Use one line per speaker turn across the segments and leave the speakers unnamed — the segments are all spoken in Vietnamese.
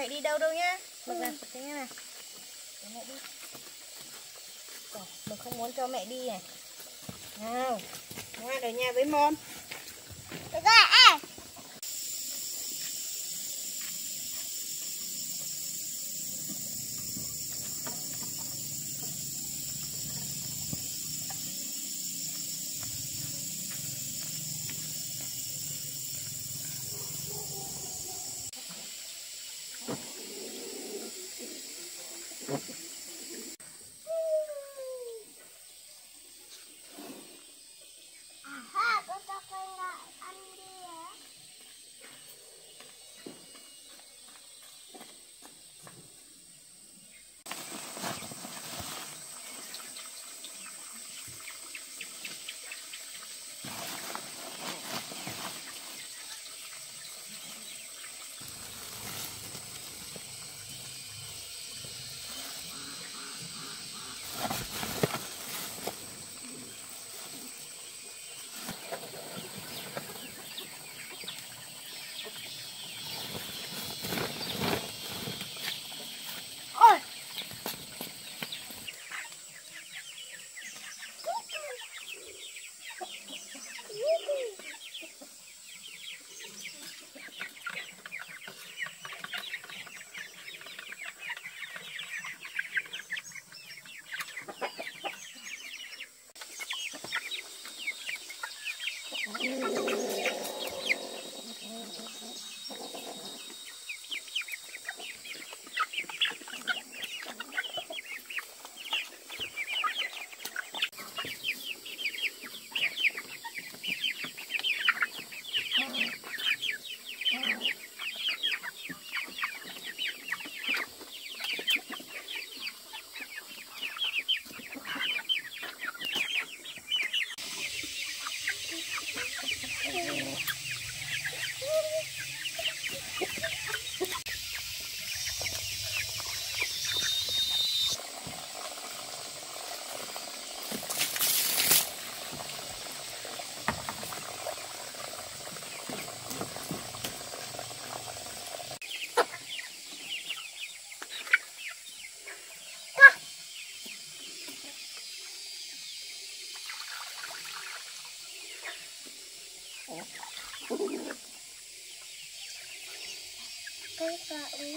chạy đi đâu đâu nhá. Mực ừ. này mực thế này. Mẹ đi Còn, mực không muốn cho mẹ đi này. Nào ngoan ở nha với mom dạ,
được rồi think that we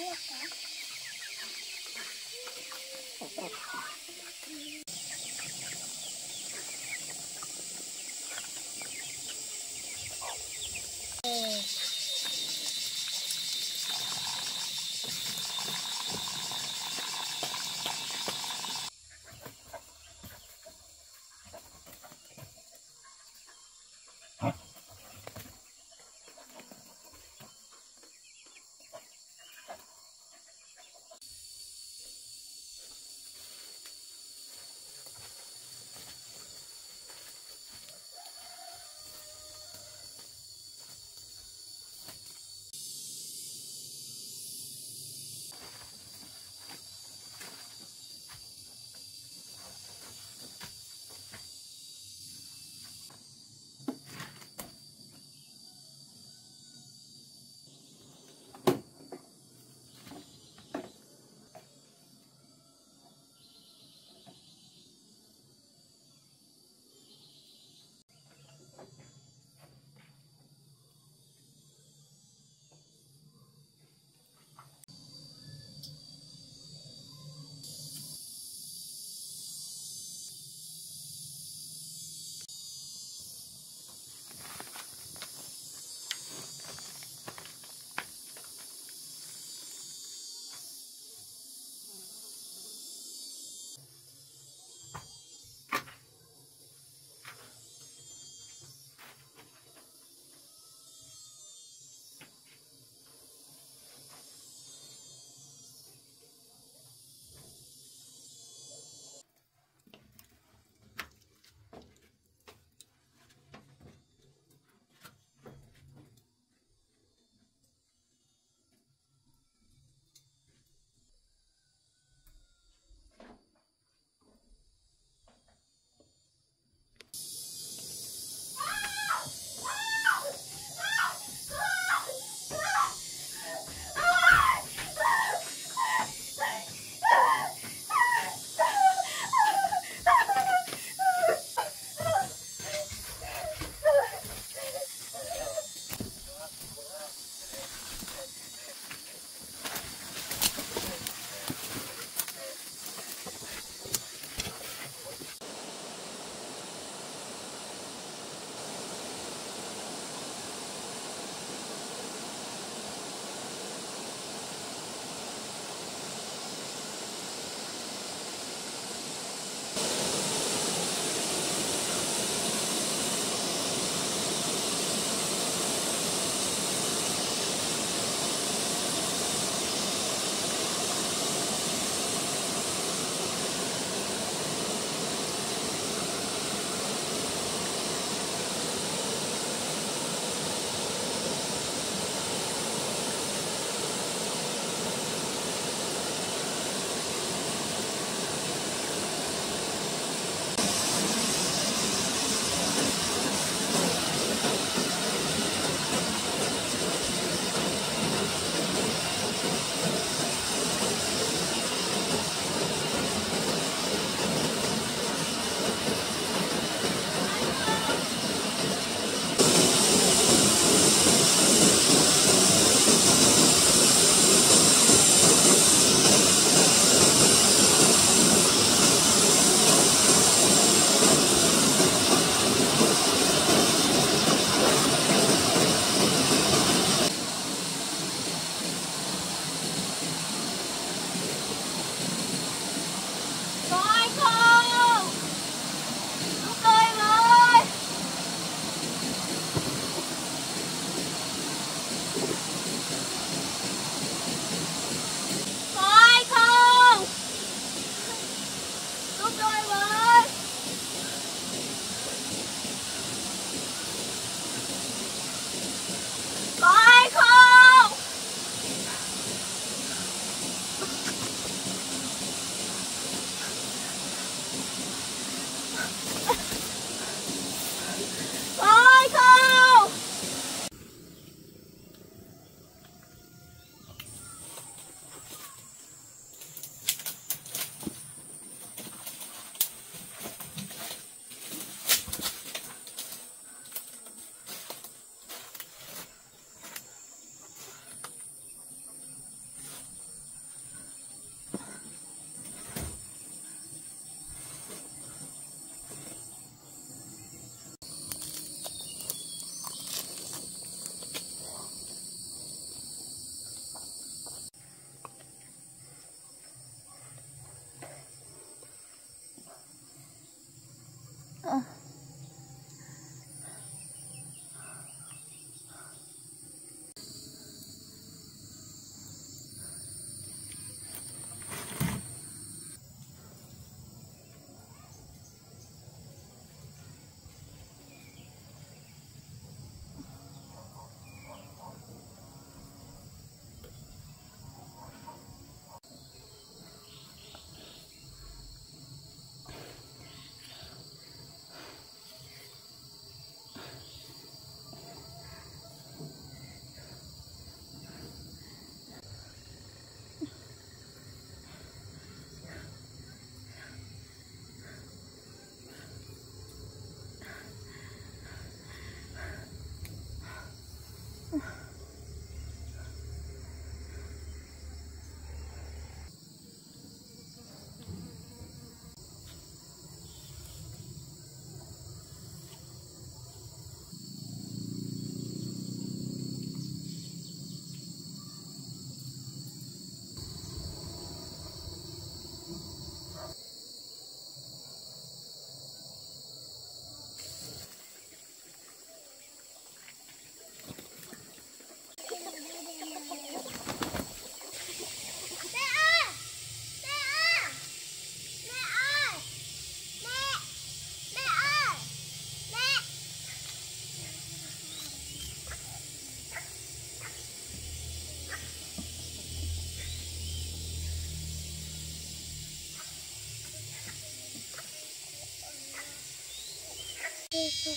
hidden,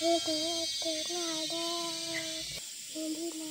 hidden, hidden, hidden,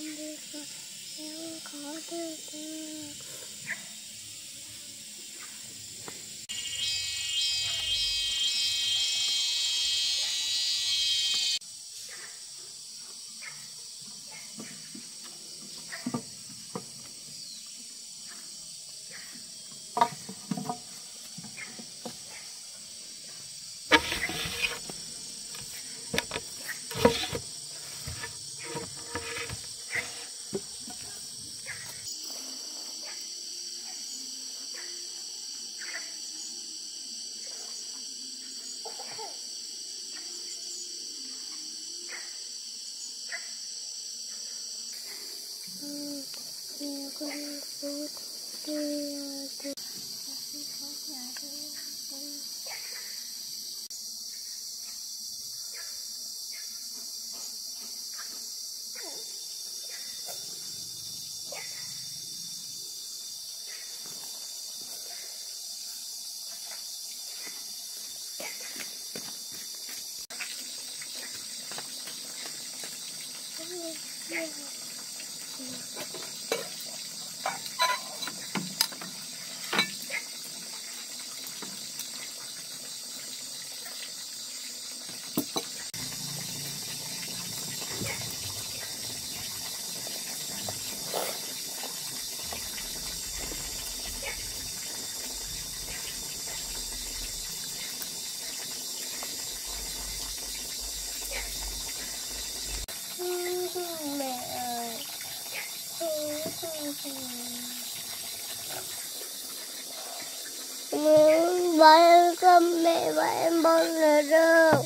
cơm mẹ và em bao giờ đâu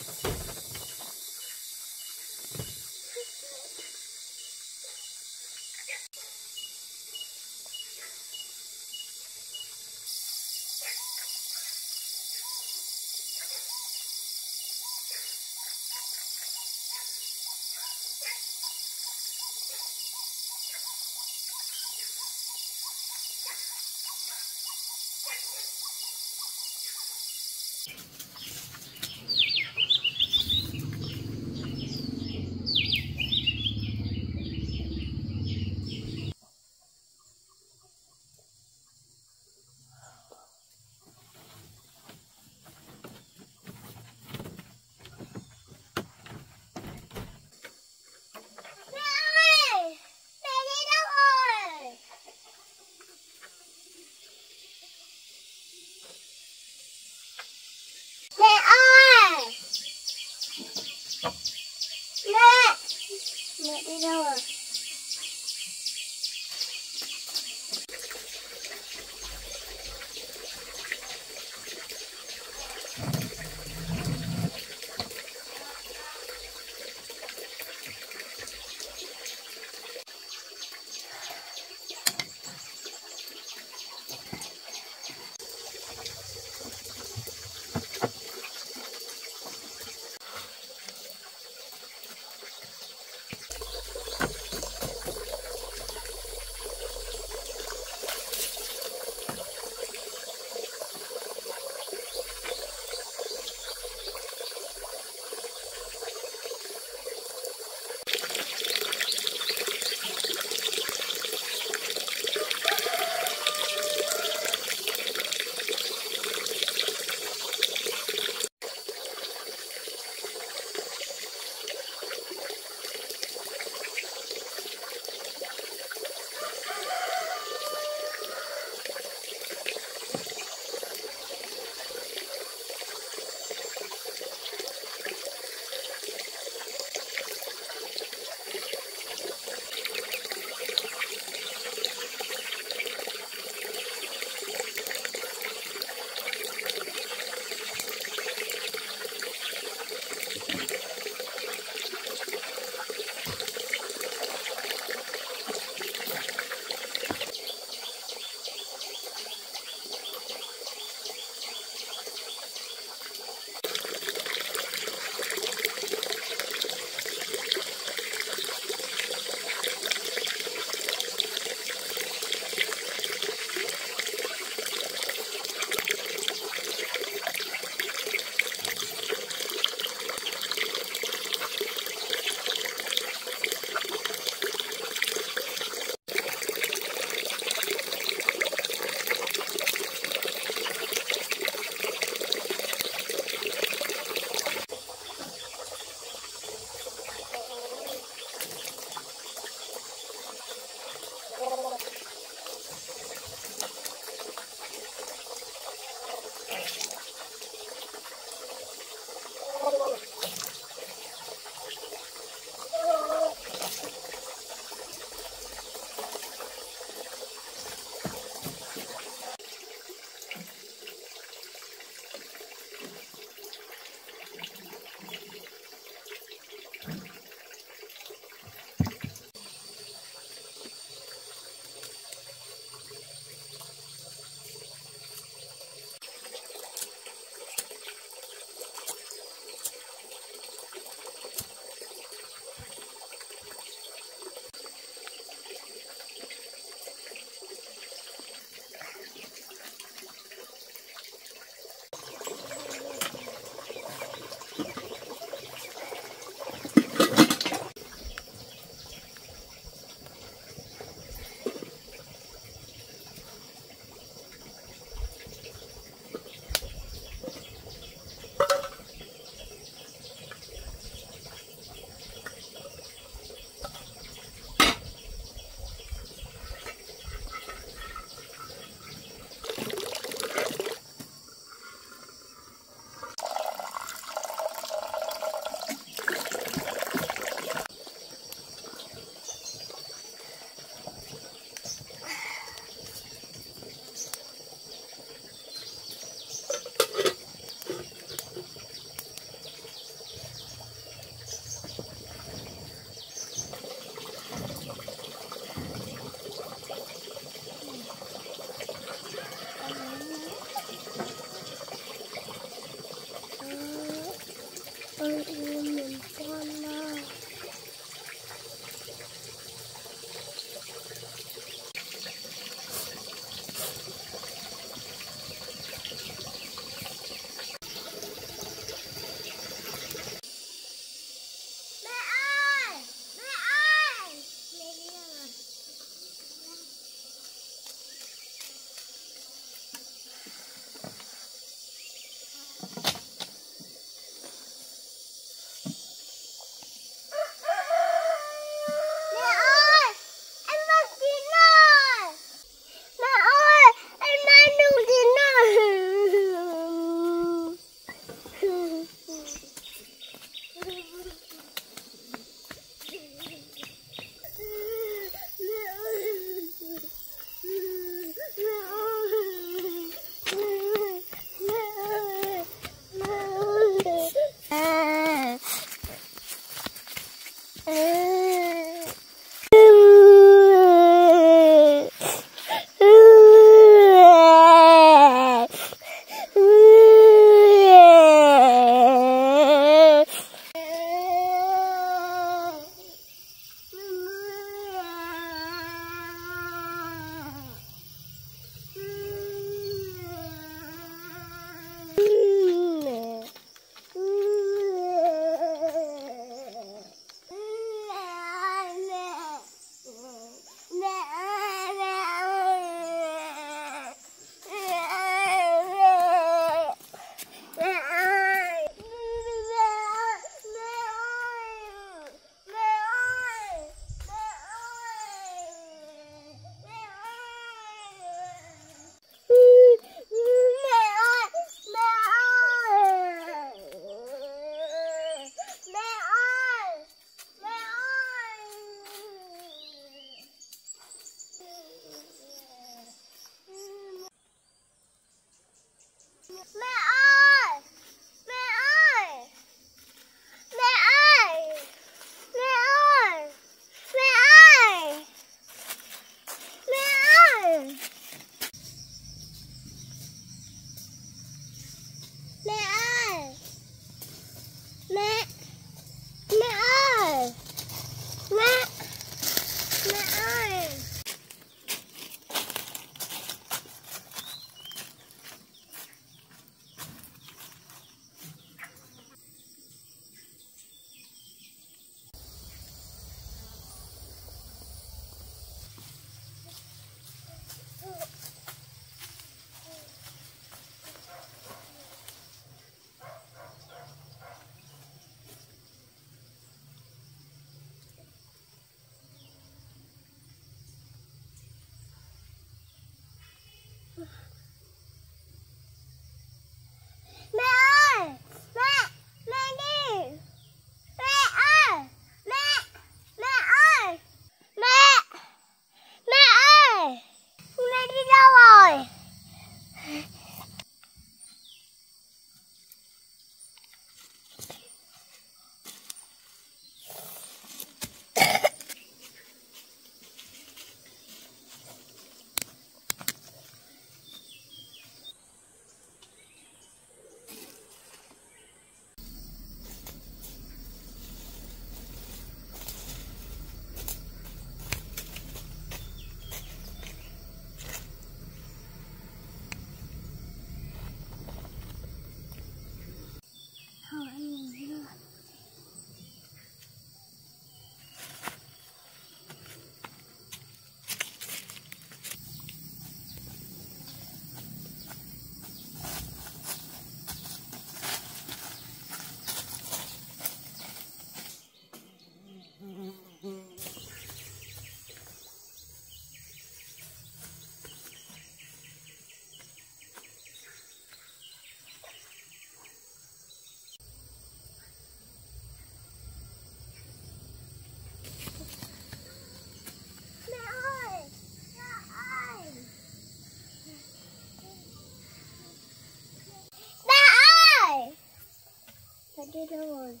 do the one.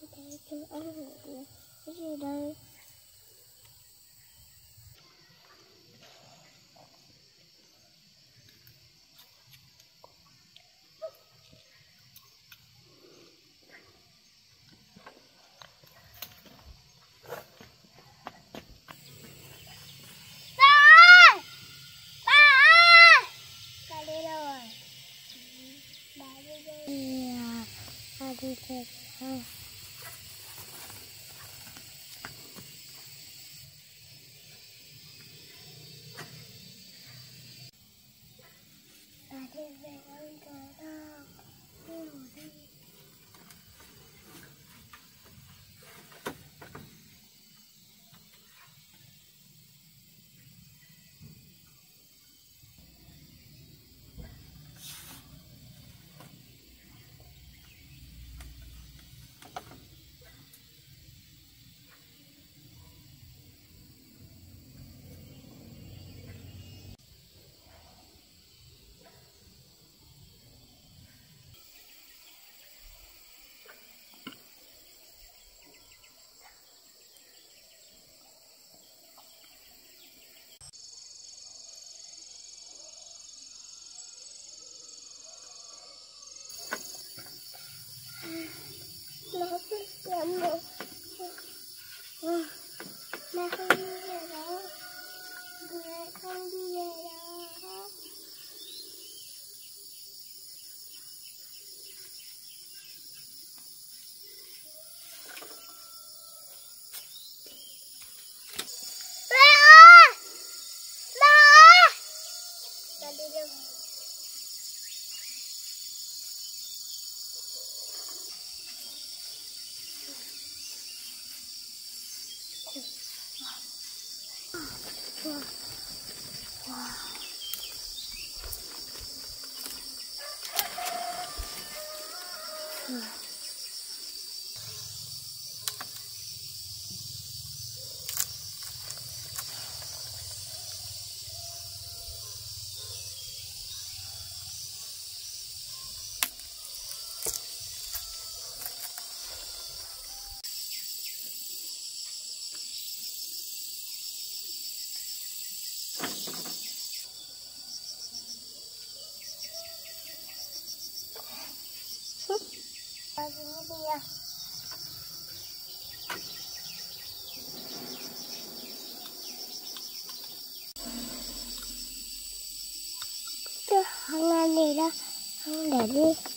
Thank you, everyone. Thank you, people. Mm. bia không ăn gì đâu không để đi.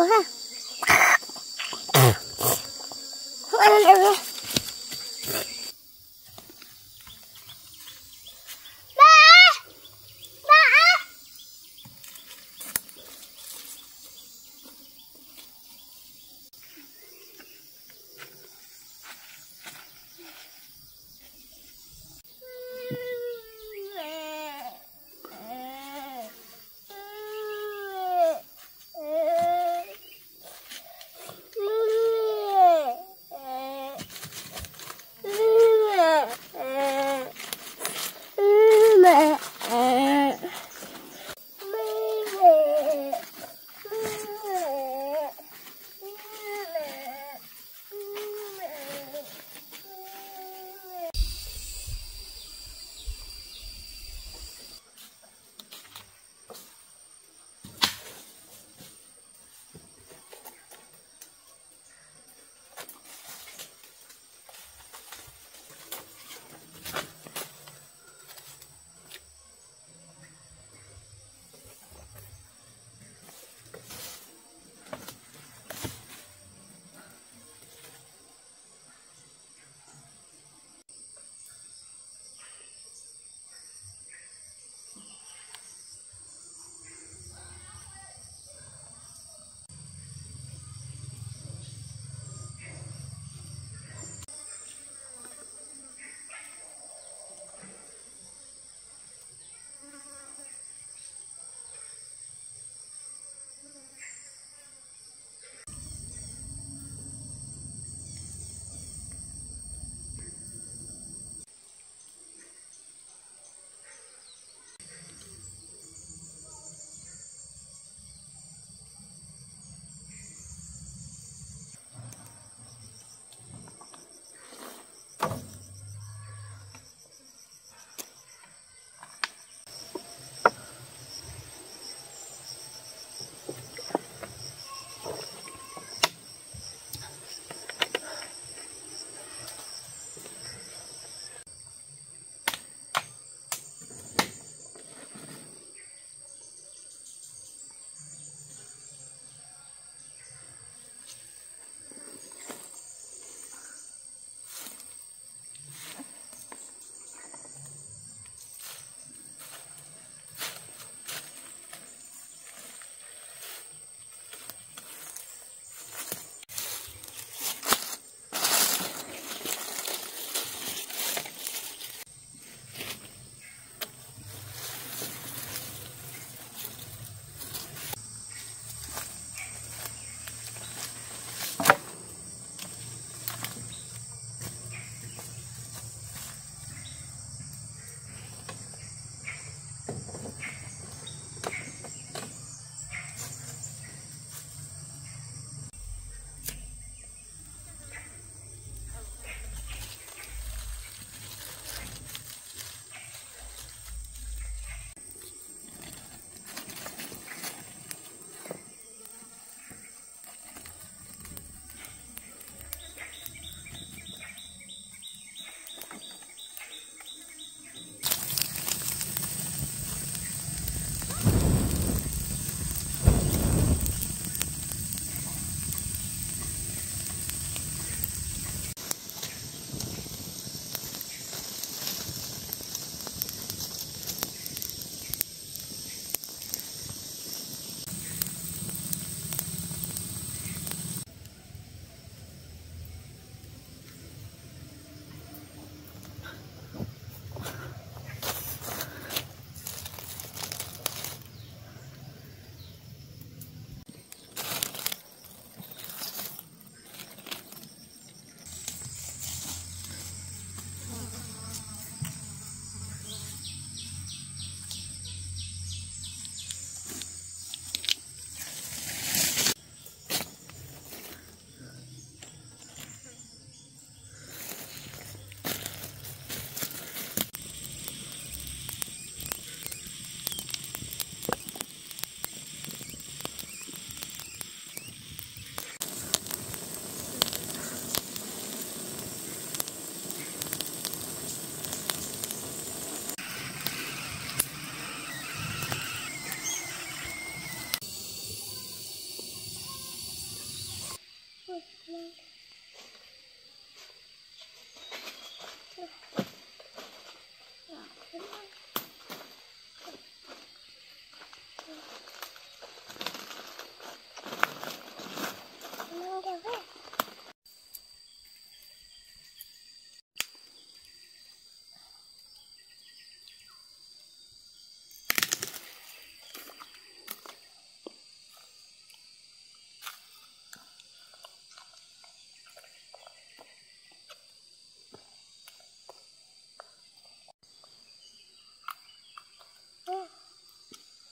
Có ha?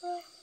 Bye.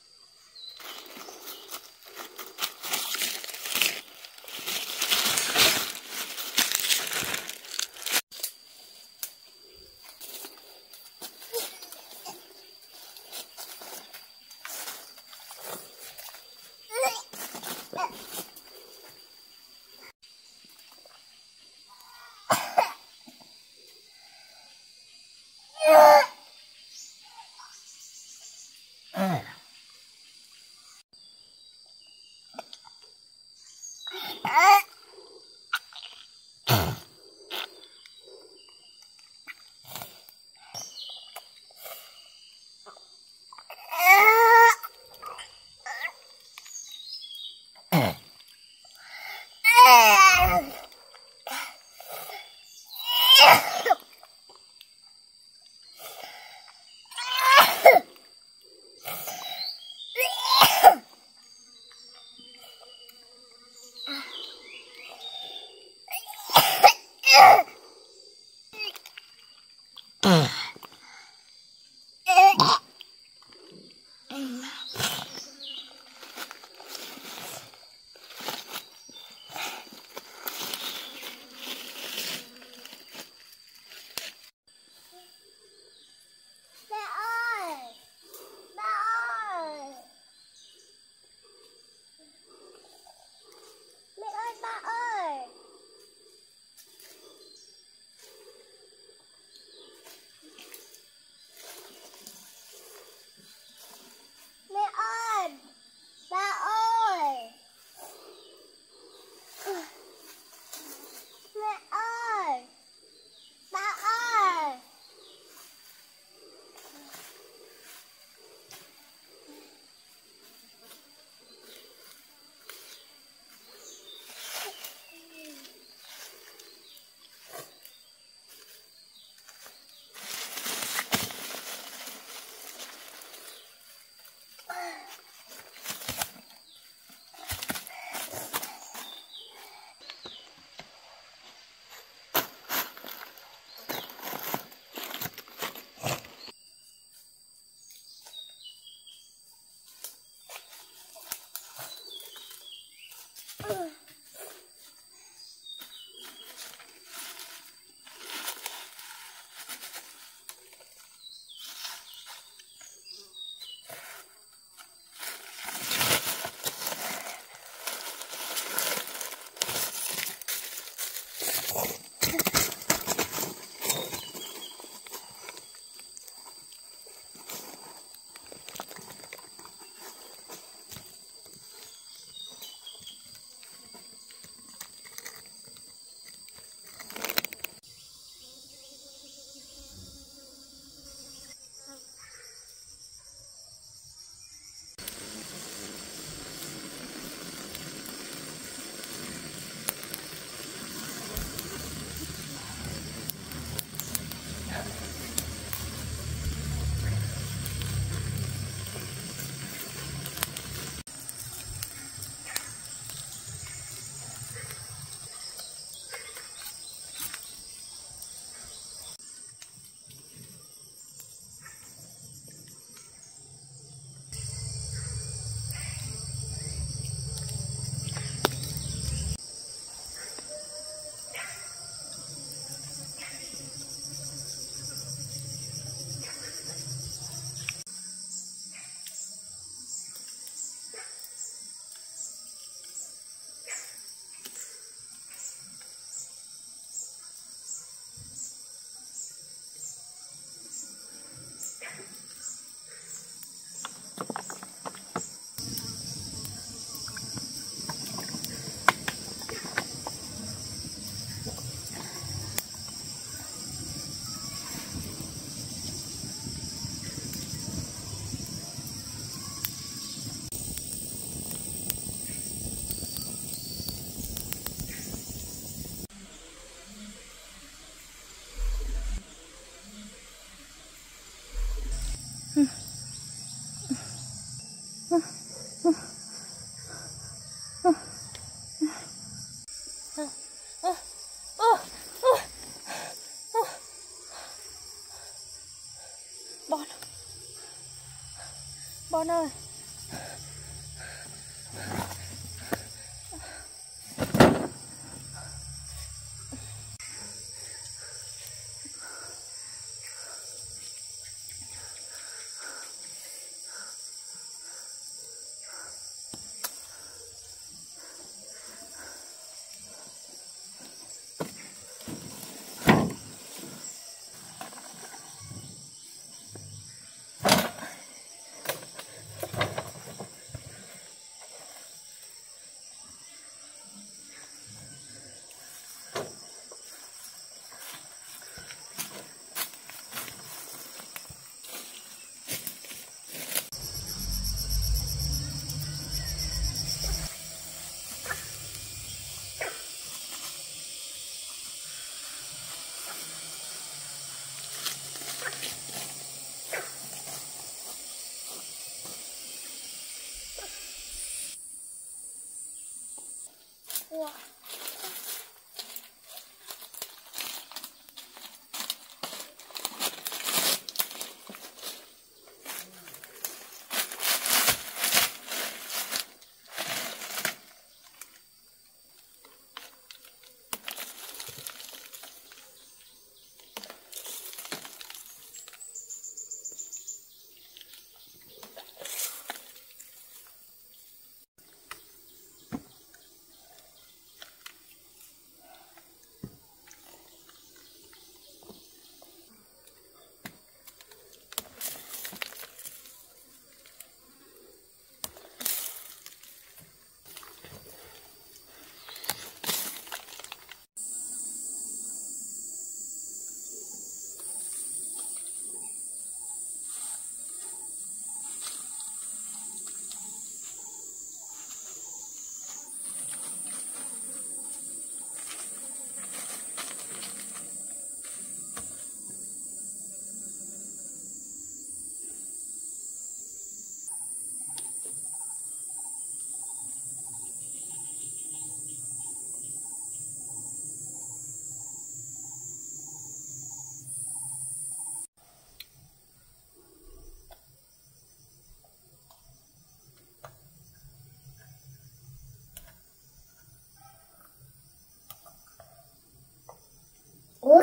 ano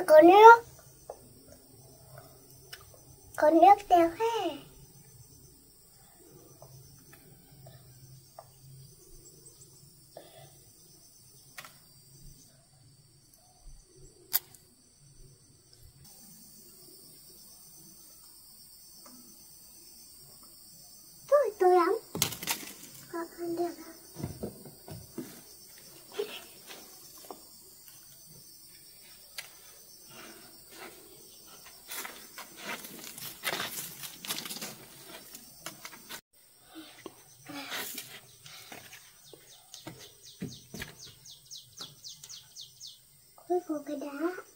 có nước có nước đẹp hết. polka dot.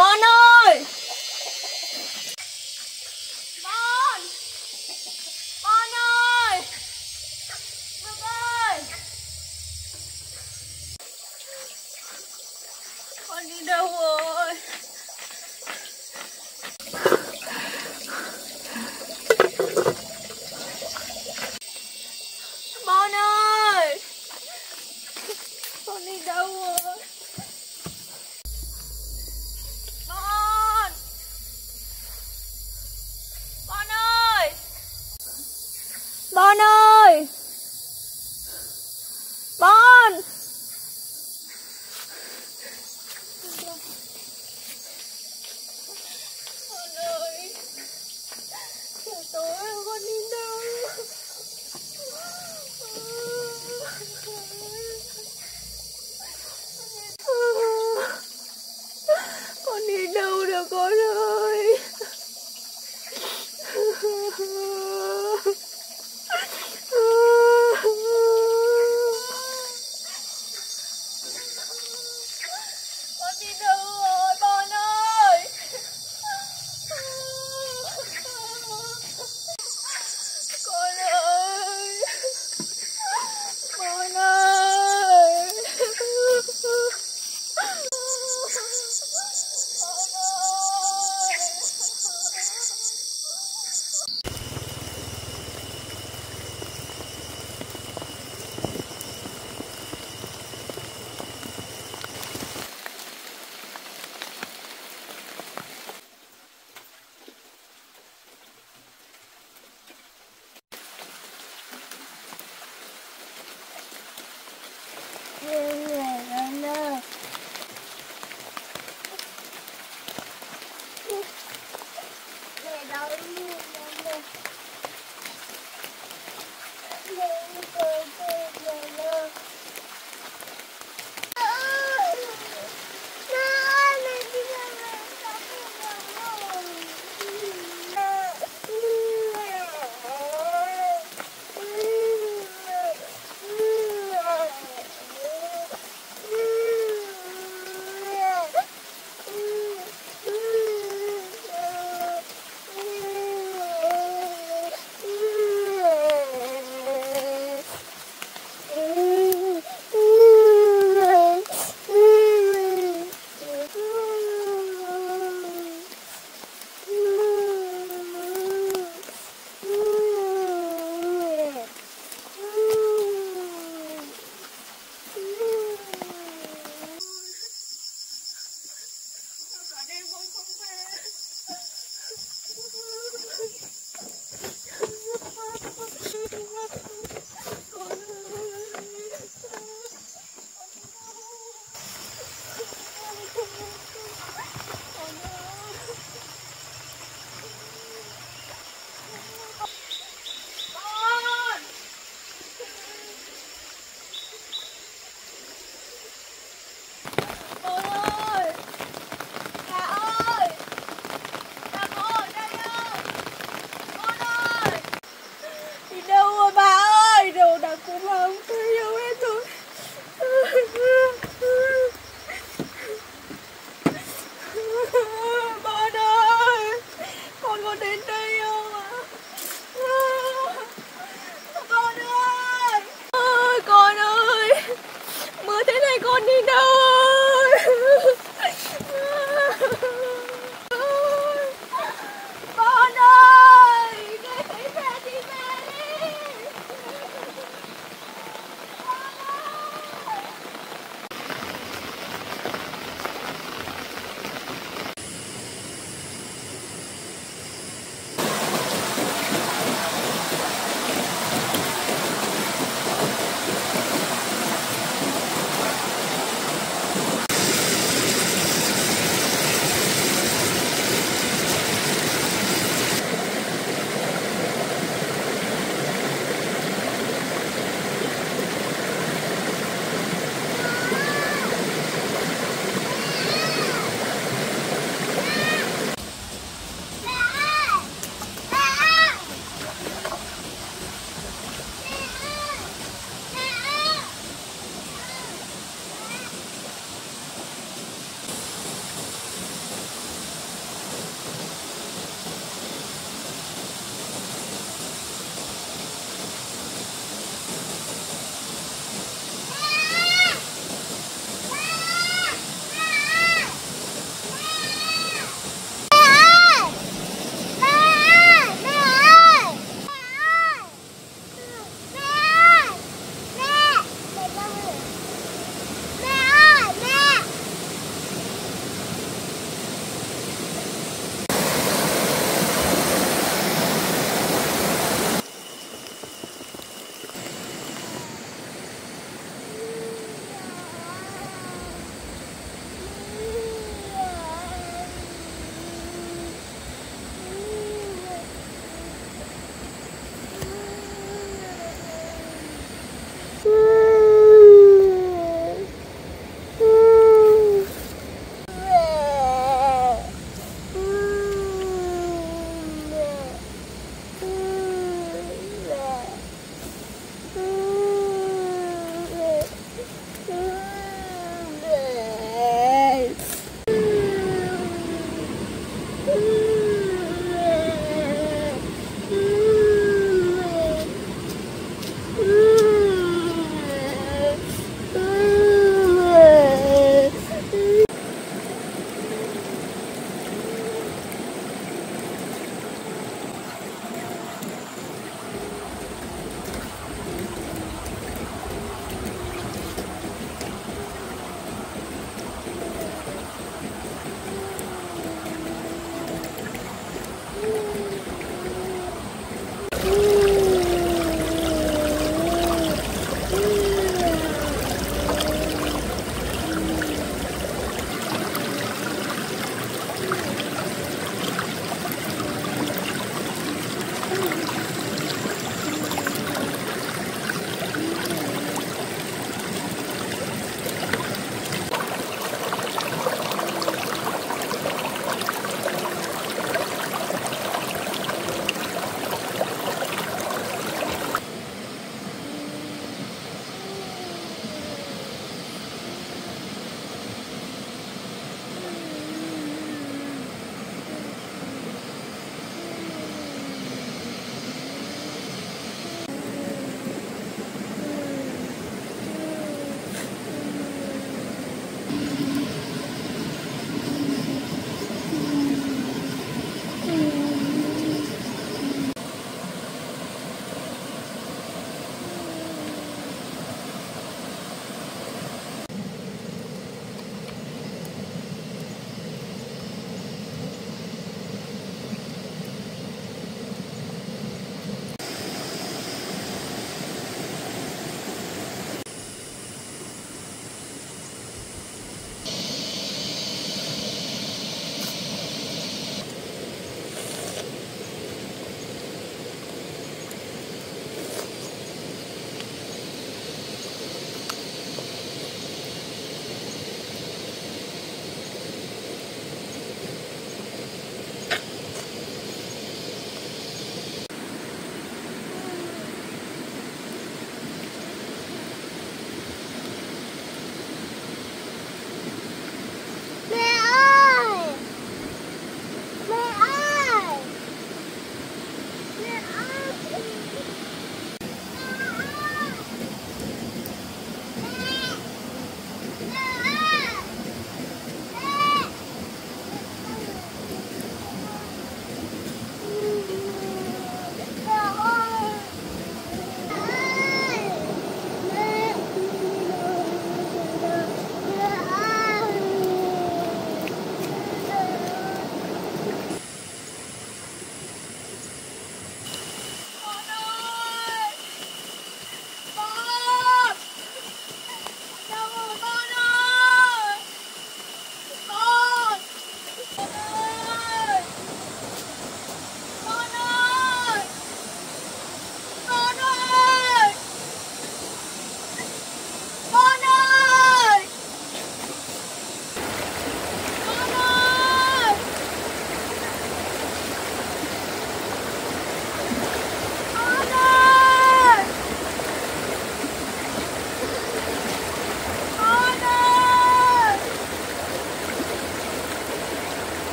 Con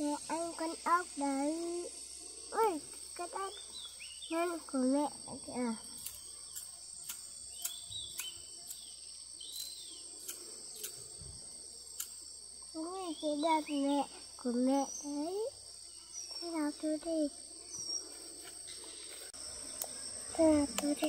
mẹ ăn con ốc đấy. Ui, cái ốc nên của mẹ kìa. Ui cái đợt mẹ của mẹ đấy. Thế nào tôi đi? Thế nào tôi đi?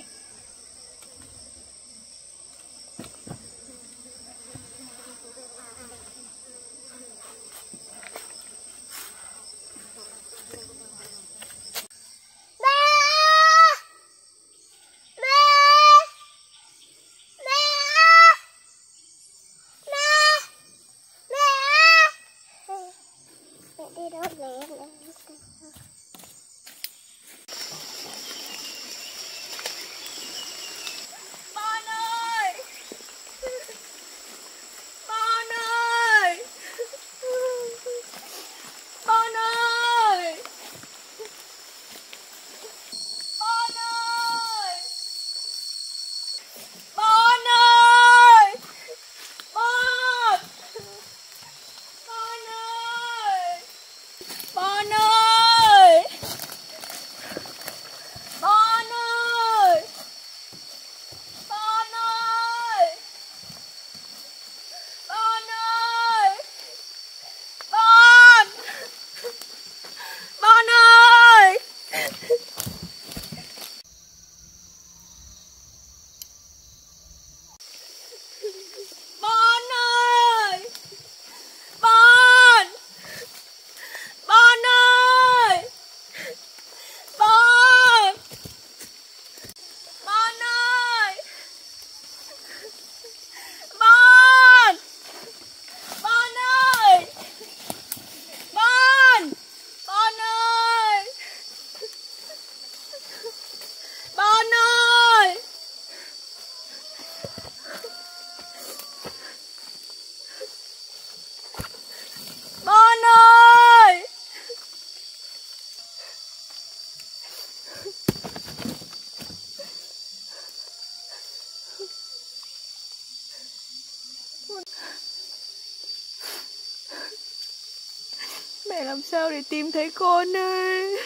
Sao để tìm thấy con ơi?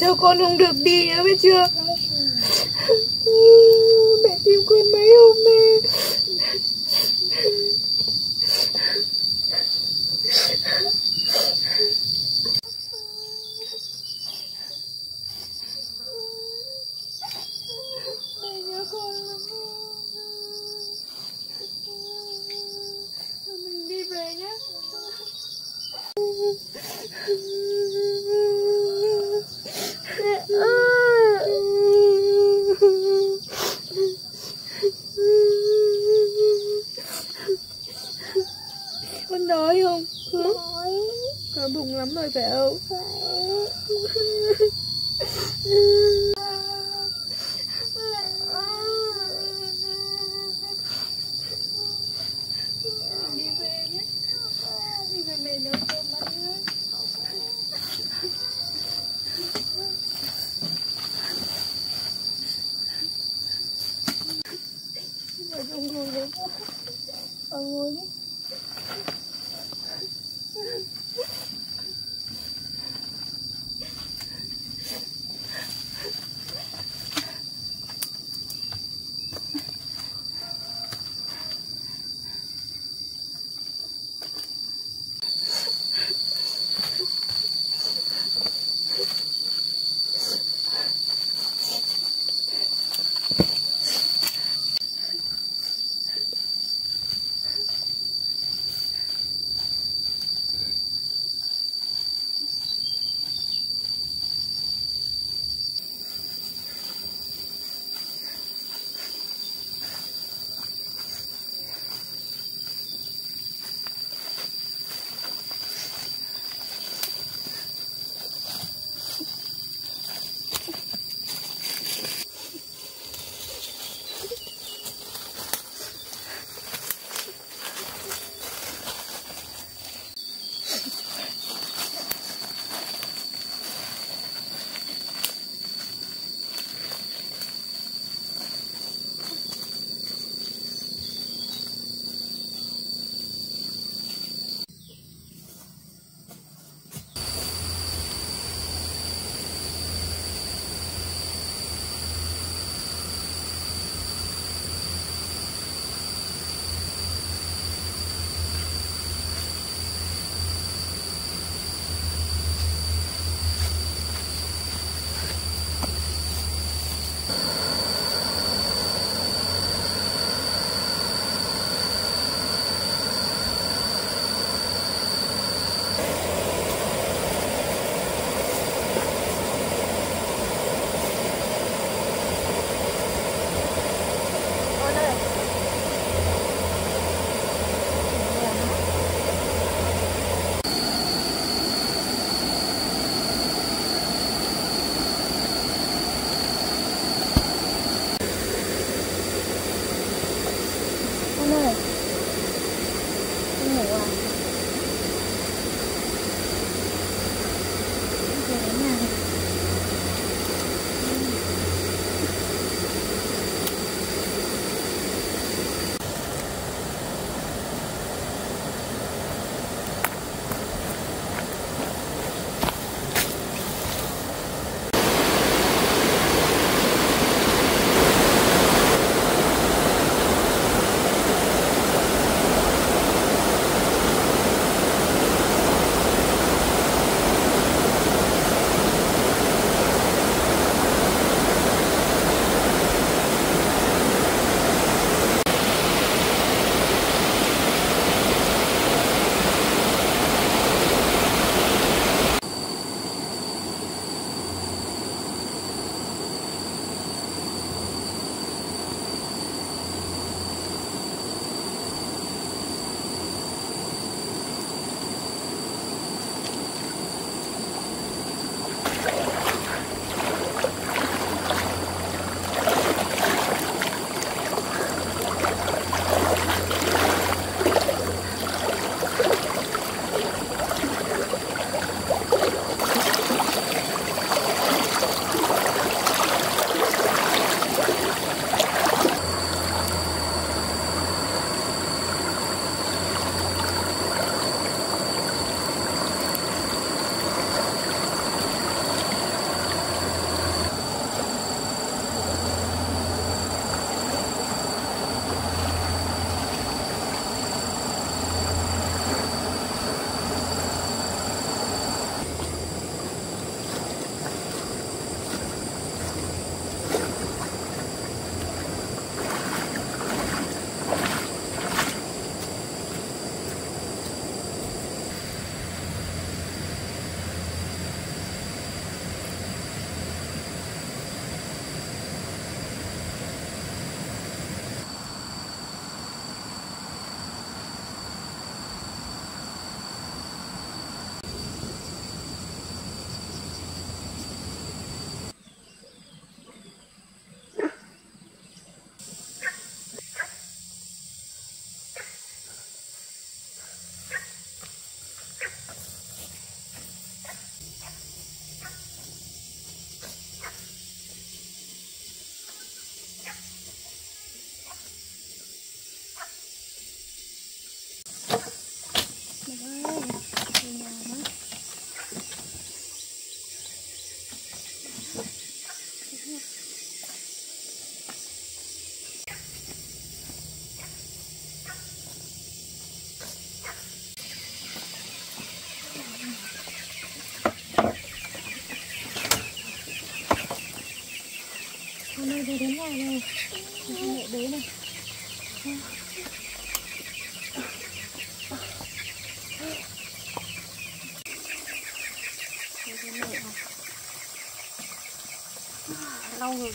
Sao con không được đi nữa biết chưa? Mẹ tìm con mấy hôm nay.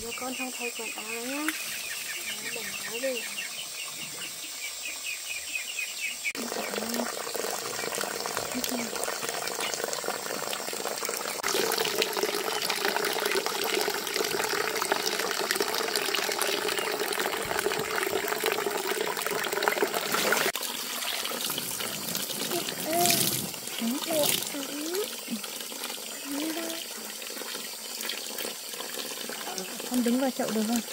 Lau người cho con xong thay chậu được không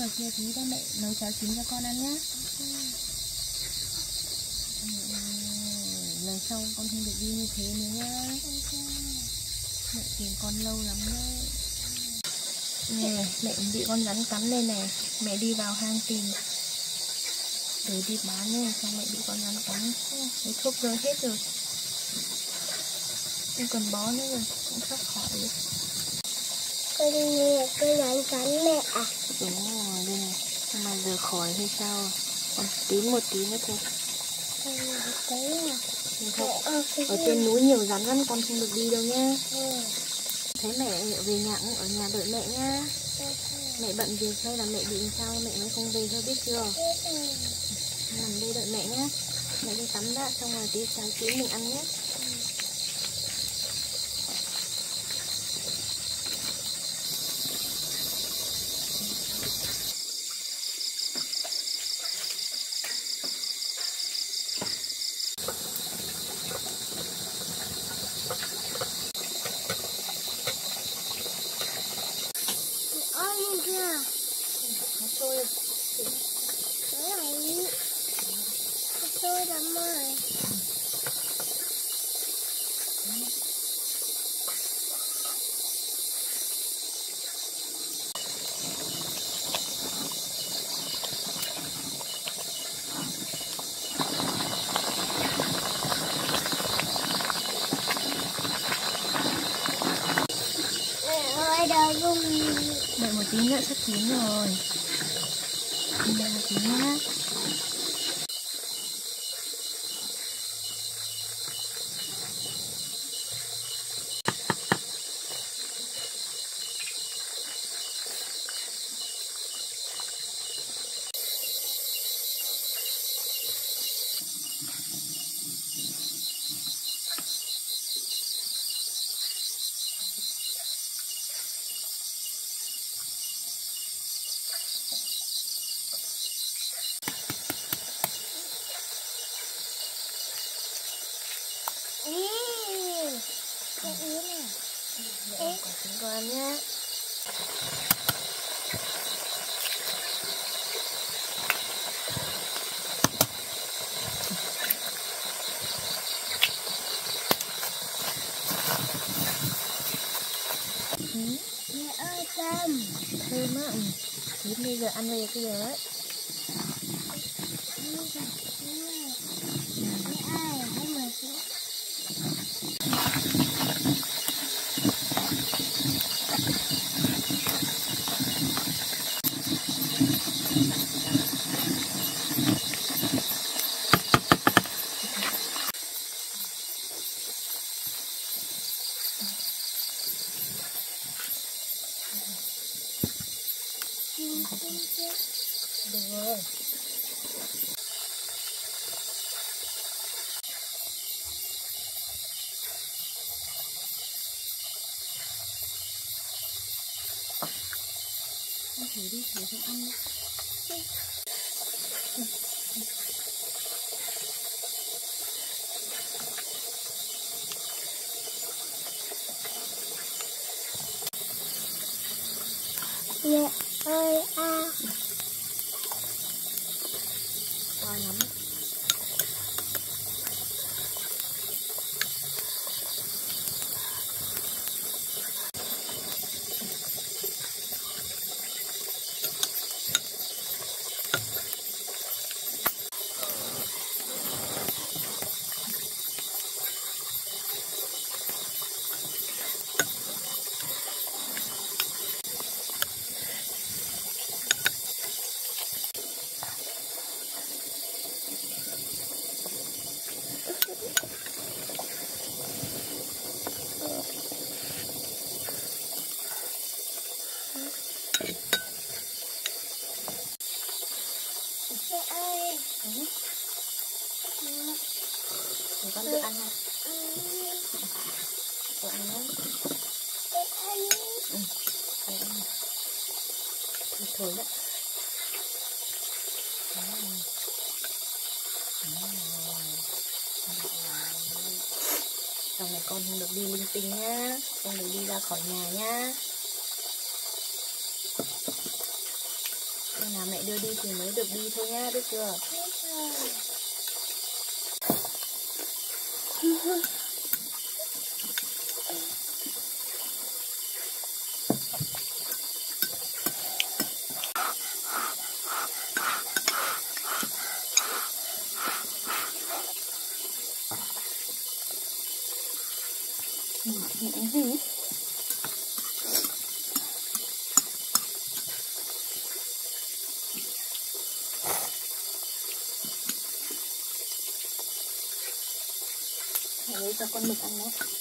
Chín kia tí cho mẹ nấu cháo chín cho con ăn nhá. Lần sau con không được đi như thế nữa nhá. Mẹ tìm con lâu lắm đấy Nè, mẹ bị con rắn cắn đây này. Mẹ đi vào hang tìm. Để đi bán này, xong mẹ bị con rắn cắn? Lấy thuốc rơi hết rồi. Không cần bó nữa rồi, cũng sắp khỏi. Rồi
Con đi nghe con rắn cắn mẹ
khói hay sao à? còn tím một tí nữa thôi. Ở trên núi nhiều rắn lắm, con không được đi đâu nha thấy mẹ về nhà cũng ở nhà đợi mẹ nha mẹ bận việc hay là mẹ bị sao, mẹ mới không về thôi, biết chưa? Nằm đây đợi mẹ nhé mẹ đi tắm đã, xong rồi tí sáng chín mình ăn nhé. đã sắp chín rồi
安慰
他。Yeah, I am. tình nha Không được đi ra khỏi nhà nha Khi nào mẹ đưa đi thì mới được đi thôi nha, biết chưa? con mi.